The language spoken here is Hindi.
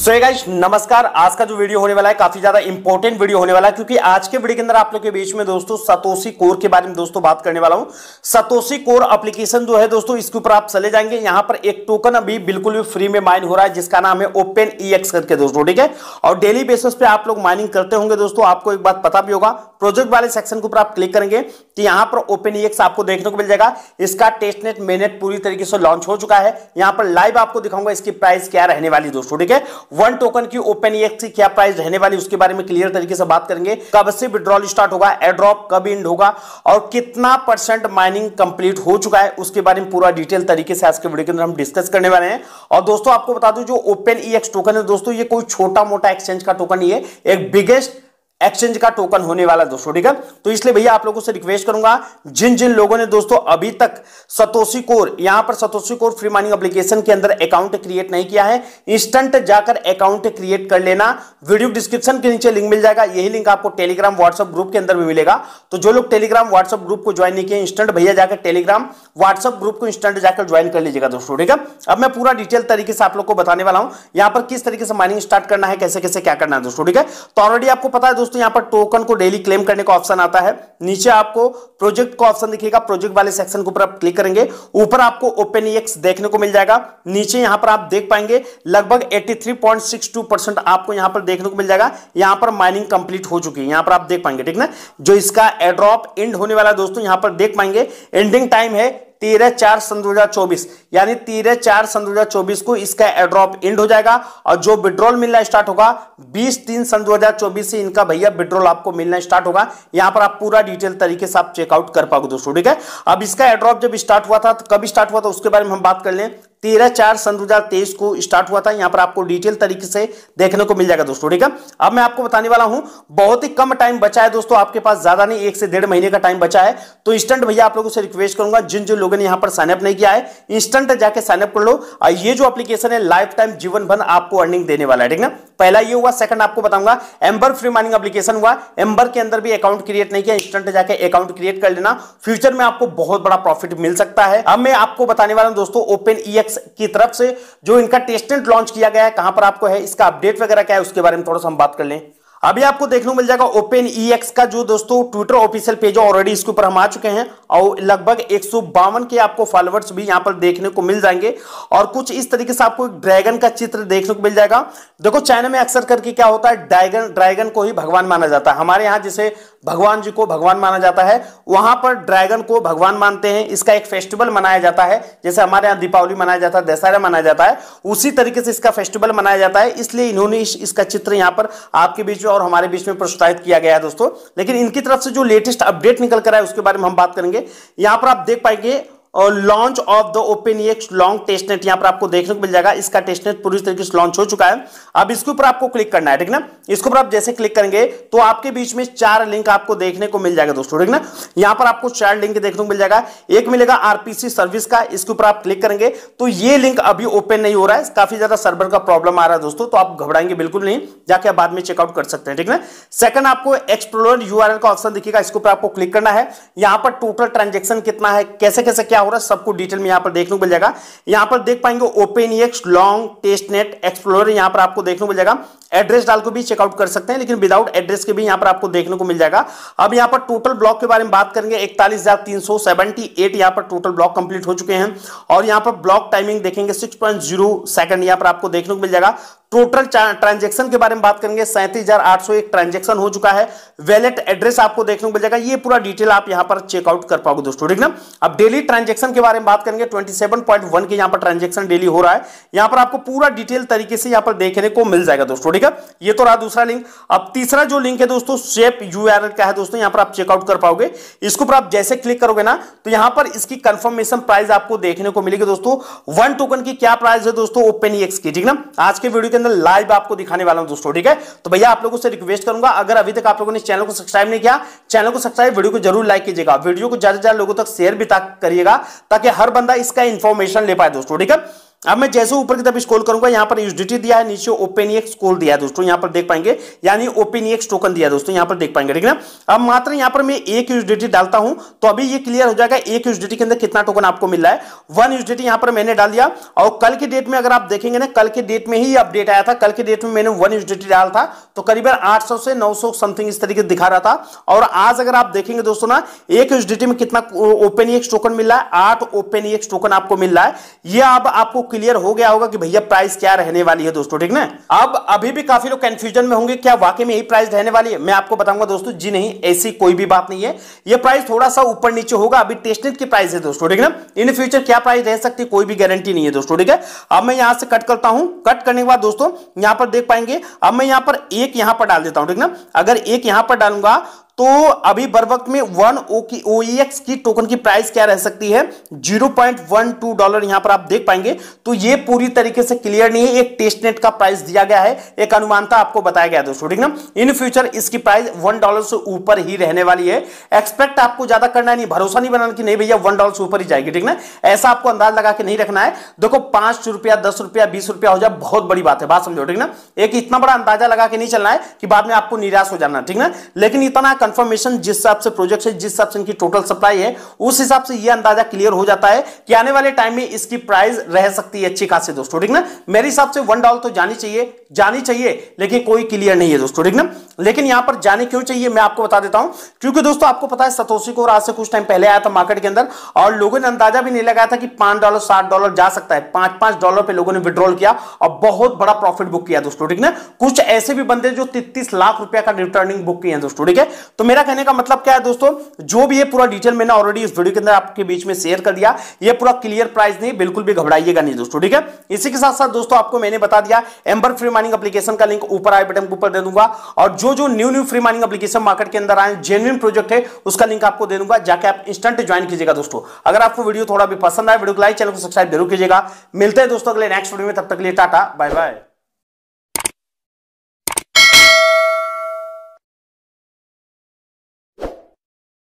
सो गाइस नमस्कार। आज का जो वीडियो होने वाला है, काफ़ी ज़्यादा इंपॉर्टेंट वीडियो होने वाला है, क्योंकि आज के वीडियो के अंदर आप लोग के बीच में दोस्तों सतोशी कोर के बारे में दोस्तों बात करने वाला हूँ। सतोशी कोर एप्लीकेशन जो है दोस्तों, इसके ऊपर आप चले जाएँगे। यहाँ पर एक टोकन अभी बिल्कुल भी फ्री में माइन हो रहा है, जिसका नाम है ओपन ईएक्स करके दोस्तों, ठीक है? और डेली बेसिस पे आप लोग माइनिंग करते होंगे दोस्तों, आपको एक बात पता भी होगा प्रोजेक्ट वाले सेक्शन के ऊपर आप क्लिक करेंगे तो यहाँ पर ओपन ईएक्स आपको देखने को मिल जाएगा। इसका टेस्टनेट मेनेट पूरी तरीके से लॉन्च हो चुका है। यहाँ पर लाइव आपको दिखाऊँगा इसकी प्राइस क्या रहने वाली दोस्तों, ठीक है? वन टोकन की ओपन की क्या प्राइस रहने वाली उसके बारे में क्लियर तरीके से बात करेंगे। कब से विड्रॉल स्टार्ट होगा एड्रॉप कब इंड होगा और कितना परसेंट माइनिंग कंप्लीट हो चुका है, उसके बारे में पूरा डिटेल तरीके से आज के वीडियो के अंदर हम डिस्कस करने वाले हैं। और दोस्तों, आपको बता दूँ जो ओपन ईएक्स टोकन है, दोस्तों, ये कोई छोटा मोटा एक्सचेंज का टोकन नहीं है। एक बिगेस्ट एक्सचेंज का टोकन होने वाला दोस्तों, ठीक है? तो इसलिए भैया आप लोगों से रिक्वेस्ट करूँगा, जिन जिन लोगों ने दोस्तों अभी तक सतोशी कोर, यहाँ पर Satoshi core free mining application के अंदर अकाउंट क्रिएट नहीं किया है इंस्टेंट जाकर अकाउंट क्रिएट कर लेना। वीडियो डिस्क्रिप्शन के नीचे लिंक मिल जाएगा, यही लिंक आपको टेलीग्राम व्हाट्सएप ग्रुप के अंदर भी मिलेगा। तो जो लोग टेलीग्राम व्हाट्सएप ग्रुप को ज्वाइन नहीं किया इंस्टेंट भैया जाकर टेलीग्राम व्हाट्सएप ग्रुप को इंस्टेंट जाकर ज्वाइन कर लीजिएगा दोस्तों, ठीक है? अब मैं पूरा डिटेल तरीके से आप लोग को बताने वाला हूँ, यहाँ पर किस तरीके से माइनिंग स्टार्ट करना है कैसे कैसे क्या करना है दोस्तों, ठीक है? तो ऑलरेडी आपको पता है दोस्तों यहाँ पर टोकन को डेली क्लेम करने का ऑप्शन आता है। नीचे आपको प्रोजेक्ट का ऑप्शन दिखेगा। प्रोजेक्ट वाले सेक्शन के ऊपर आप क्लिक करेंगे। ऊपर आपको ओपन देखने को मिल जाएगा। नीचे यहाँ पर आप देख पाएँगे, लगभग 83.62 परसेंट आपको यहाँ पर देखने को मिल जाएगा। यहाँ पर माइनिंग कंप्लीट हो चुकी है। यहाँ पर आप देख पाएँगे, ठीक ना? जो इसका एड्रॉप एंड होने वाला दोस्तों, यहाँ पर देख पाएँगे। एंडिंग टाइम है तेरह चार सन दो हज़ार चौबीस, यानी तेरह चार सन दो हज़ार चौबीस को इसका एड्रॉप एंड हो जाएगा। और जो विड्रॉल मिलना स्टार्ट होगा, बीस तीन सन दो हज़ार चौबीस से इनका भैया विड्रॉल आपको मिलना स्टार्ट होगा। यहाँ पर आप पूरा डिटेल तरीके से आप चेकआउट कर पाओगे दोस्तों, ठीक है? अब इसका एड्रॉप जब स्टार्ट हुआ था तो कब स्टार्ट हुआ था, उसके बारे में हम बात कर लें। तेरह चार सन दो हज़ार तेईस को स्टार्ट हुआ था। यहाँ पर आपको डिटेल तरीके से देखने को मिल जाएगा दोस्तों, ठीक है? अब मैं आपको बताने वाला हूँ, बहुत ही कम टाइम बचा है दोस्तों, आपके पास ज़्यादा नहीं, एक से डेढ़ महीने का टाइम बचा है। तो इंस्टेंट भैया आप लोगों से रिक्वेस्ट करूँगा, जिन जिन लोगों ने यहाँ पर साइनअप नहीं किया है इंस्टेंट जाके साइनअप कर लो। ये जो एप्लीकेशन है लाइफ टाइम जीवन भर आपको अर्निंग देने वाला है, ठीक ना? पहला ये हुआ सेकंड आपको बताऊँगा एम्बर फ्री माइनिंग एप्लीकेशन हुआ। एम्बर के अंदर भी अकाउंट क्रिएट नहीं किया इंस्टेंट जाके अकाउंट क्रिएट कर लेना। फ्यूचर में आपको बहुत बड़ा प्रॉफिट मिल सकता है। अब मैं आपको बताने वाला हूँ दोस्तों ओपन ईएक्स की तरफ़ से, जो इनका टेस्टेंट लॉन्च किया गया है, कहाँ पर आपको है, इसका अपडेट वगैरह क्या है, उसके बारे में थोड़ा सा हम बात कर लें। अभी आपको देखने को मिल जाएगा ओपन ईएक्स का जो दोस्तों ट्विटर ऑफिशियल पेज है ऑलरेडी इसके ऊपर हम आ चुके हैं और लगभग एक सौ बावन के आपको फॉलोअर्स भी यहाँ पर देखने को मिल जाएँगे। और कुछ इस तरीके से आपको एक ड्रैगन का चित्र देखने को मिल जाएगा। देखो चाइना में अक्सर करके क्या होता है ड्रैगन ड्रैगन को ही भगवान माना जाता है। हमारे यहाँ जैसे भगवान जी को भगवान माना जाता है। वहाँ पर ड्रैगन को भगवान मानते हैं। इसका एक फेस्टिवल मनाया जाता है। जैसे हमारे यहाँ दीपावली मनाया जाता है दशहरा मनाया जाता है। उसी तरीके से इसका फेस्टिवल मनाया जाता है। इसलिए इन्होंने इस, इसका चित्र यहाँ पर आपके बीच में और हमारे बीच में प्रोत्साहित किया गया है दोस्तों। लेकिन इनकी तरफ़ से जो लेटेस्ट अपडेट निकल कर आए उसके बारे में हम बात करेंगे। यहाँ पर आप देख पाएँगे launch of the open X long testnet यहाँ पर आपको देखने को मिल जाएगा। इसका टेस्टनेट पूरी तरीके से लॉन्च हो चुका है। अब इसके ऊपर आपको क्लिक करना है, ठीक ना? इसके ऊपर आप जैसे क्लिक करेंगे तो आपके बीच में चार लिंक आपको देखने को मिल जाएगा दोस्तों, ठीक ना? यहाँ पर आपको चार लिंक देखने को मिल जाएगा। एक मिलेगा आरपीसी सर्विस का, इसके ऊपर आप क्लिक करेंगे तो ये लिंक अभी ओपन नहीं हो रहा है। काफ़ी ज़्यादा सर्वर का प्रॉब्लम आ रहा है दोस्तों तो आप घबराएँगे बिल्कुल नहीं, जाके आप बाद में चेकआउट कर सकते हैं, ठीक ना? सेकंड आपको एक्सप्लोर यूआरएल का ऑप्शन दिखेगा, इसके ऊपर आपको क्लिक करना है। यहाँ पर टोटल ट्रांजेक्शन कितना है कैसे कैसे क्या हो रहा है सबको डिटेल में यहाँ पर देखने को मिल जाएगा। यहाँ पर देख पाएँगे open X long test net explore यहाँ पर आपको देखने को मिल जाएगा। एड्रेस डाल को भी चेकआउट कर सकते हैं, लेकिन विदाउट एड्रेस के भी यहाँ पर आपको देखने को मिल जाएगा। अब यहाँ पर टोटल ब्लॉक के बारे में बात करेंगे इकतालीस हज़ार तीन सौ सेवेंटी एट यहाँ पर टोटल ब्लॉक कंप्लीट हो चुके हैं। और यहाँ पर ब्लॉक टाइमिंग देखेंगे सिक्स पॉइंट ज़ीरो सेकंड यहाँ पर आपको देखने को मिल जाएगा। टोटल ट्रांजेक्शन के बारे में बात करेंगे, सैंतीस हज़ार आठ सौ एक ट्रांजेक्शन हो चुका है। वैलेट एड्रेस आपको देखने को मिल जाएगा। ये पूरा डिटेल आप यहाँ पर चेकआउट कर पाओगे दोस्तों, ठीक ना? अब डेली ट्रांजेक्शन के बारे में बात करेंगे 27.1 के यहाँ पर ट्रांजेक्शन डेली हो रहा है। यहाँ पर आपको पूरा डिटेल तरीके से यहाँ पर देखने को मिल जाएगा दोस्तों, ठीक है? ये तो रहा दूसरा लिंक। अब तीसरा जो लिंक है दोस्तों, शेप यूआरएल का है दोस्तों, यहाँ पर आप चेकआउट कर पाओगे। इसके ऊपर आप जैसे क्लिक करोगे ना तो यहाँ पर इसकी कंफर्मेशन प्राइस आपको देखने को मिलेगी दोस्तों। वन टोकन की क्या प्राइस है दोस्तों? ओपन की, ठीक ना? आज के वीडियो के अंदर लाइव आपको दिखाने वाला हूँ दोस्तों, ठीक है? तो भैया आप लोगों से रिक्वेस्ट करूँगा, अगर अभी तक आप लोगों ने चैनल को सब्सक्राइब नहीं किया, चैनल को सब्सक्राइब वीडियो को ज़रूर लाइक कीजिएगा। वीडियो को ज़्यादा से ज़्यादा लोगों तक शेयर भी करिएगा। ताकि हर बंदा इसका इंफॉर्मेशन ले पाए दोस्तों ठीक है? अब मैं जैसे ऊपर की तरफ़ स्क्रॉल करूँगा, यहाँ पर यूजिटी दिया है, नीचे ओपेनियक्स कोल दिया है दोस्तों, यहाँ पर देख पाएँगे, यानी ओपेनियक्स टोकन दिया दोस्तों, यहाँ पर देख पाएँगे, ठीक है अब मात्र यहाँ पर मैं एक यूजिटी डालता हूँ तो अभी ये क्लियर हो जाएगा, एक यूजिटी के अंदर कितना टोकन आपको मिल रहा है। वन यूजिटी यहाँ पर मैंने डाल दिया, और कल की डेट में अगर आप देखेंगे ना, कल के डेट में ही अपडेट आया था, कल के डेट में मैंने वन यूजिटी डाला था तो करीबन आठ सौ से नौ सौ समथिंग इस तरीके दिखा रहा था। और आज अगर आप देखेंगे दोस्तों ना, एक यूजिटी में कितना ओपेनियक्स टोकन मिल रहा है, आठ ओपेनियक्स टोकन आपको मिल रहा है। ये अब आपको क्लियर हो गया होगा कि भैया प्राइस क्या रहने वाली है दोस्तों, ठीक ना? अब अभी भी काफ़ी लोग कंफ्यूजन में होंगे, क्या वाकई में यही प्राइस रहने वाली है? मैं आपको बताऊँगा दोस्तों, जी नहीं, ऐसी कोई भी बात नहीं है। ये प्राइस थोड़ा सा ऊपर नीचे होगा, अभी टेस्टनेट की प्राइस है दोस्तों, ठीक ना? इन फ्यूचर क्या प्राइस रह सकती कोई भी गारंटी नहीं है दोस्तों, ठीक है? अब मैं यहाँ से कट करता हूँ। कट करने के बाद दोस्तों, यहाँ पर देख पाएँगे, अब मैं यहाँ पर एक यहाँ पर डाल देता हूँ, ठीक ना? अगर एक यहाँ पर डालूँगा तो अभी बर वक्त में वन ओ की ओईएक्स की टोकन की प्राइस क्या रह सकती है? 0.12 डॉलर यहाँ पर आप देख पाएँगे। तो ये पूरी तरीके से क्लियर नहीं है। एक टेस्टनेट का प्राइस दिया गया है। एक अनुमानता आपको बताया गया दोस्तों, ठीक ना? इन फ्यूचर इसकी प्राइस वन डॉलर से ऊपर ही रहने वाली है। एक्सपेक्ट आपको ज़्यादा करना नहीं, भरोसा नहीं बनाना कि, नहीं भैया वन डॉलर से ऊपर ही जाएगी, ठीक ना? ऐसा आपको अंदाज लगा के नहीं रखना है। देखो, पाँच रुपया, दस रुपया, बीस रुपया हो जाए, बहुत बड़ी बात है, बात समझो, ठीक ना? एक इतना बड़ा अंदाज़ा लगा के नहीं चलना है कि बाद में आपको निराश हो जाना, ठीक ना? लेकिन इतना कंफर्मेशन जिस हिसाब से प्रोजेक्ट है जिस हिसाब से इनकी टोटल सप्लाई है, उस हिसाब से यह अंदाज़ा क्लियर हो जाता है कि आने वाले टाइम में इसकी प्राइस रह सकती है अच्छी खासी दोस्तों, ठीक ना? मेरे हिसाब से वन डॉलर तो जानी चाहिए जानी चाहिए, लेकिन कोई क्लियर नहीं है दोस्तों, ठीक ना? लेकिन यहाँ पर जाने क्यों चाहिए, मैं आपको बता देता हूँ, क्योंकि दोस्तों आपको पता है सतोशी को आज से कुछ टाइम पहले आया था मार्केट के अंदर, और लोगों ने अंदाज़ा भी नहीं लगाया था कि पाँच डॉलर सात डॉलर जा सकता है। पाँच पाँच डॉलर पे लोगों ने विड्रॉल किया और बहुत बड़ा प्रॉफिट बुक किया दोस्तों, ठीक ना? कुछ ऐसे भी बंदे जो तीस लाख रुपया का रिटर्निंग बुक किए हैं दोस्तों, ठीक है? तो मेरा कहने का मतलब क्या है दोस्तों? जो भी ये पूरा डिटेल मैंने ऑलरेडी इस वीडियो के अंदर आपके बीच में शेयर कर दिया, ये पूरा क्लियर प्राइस नहीं, बिल्कुल भी घबराइएगा नहीं दोस्तों, ठीक है? इसी के साथ साथ दोस्तों, आपको मैंने बता दिया एम्बर फ्री माइनिंग एप्लीकेशन का लिंक ऊपर आए बटन ऊपर दे दूँगा, और जो जो new new free mining application market के अंदर आए जेन्युइन प्रोजेक्ट है, उसका लिंक आपको दे दूँगा, जाके आप इंस्टेंट ज्वाइन कीजिएगा दोस्तों। अगर आपको वीडियो थोड़ा भी पसंद आए वीडियो को लाइक चैनल को सब्सक्राइब ज़रूर कीजिएगा। मिलते हैं दोस्तों अगले नेक्स्ट वीडियो में, तब तक लिए टाटा बाय बाय